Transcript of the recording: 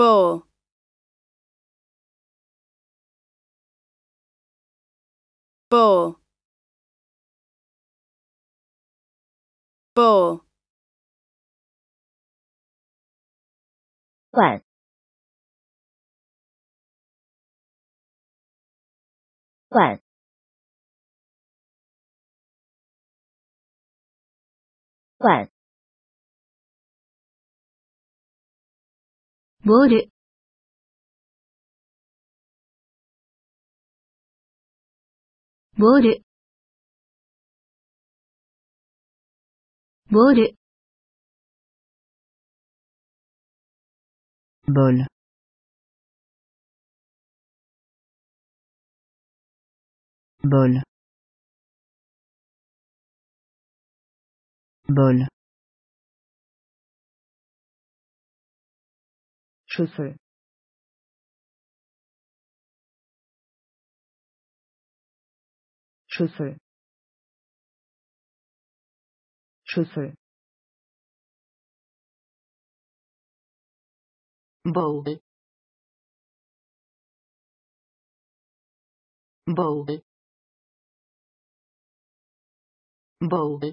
bowl. bowl. bowl. 碗。碗。碗。ボール。ボール。ボール。ボール truthful. Truthful. Truthful. Bold. Bold. Bold.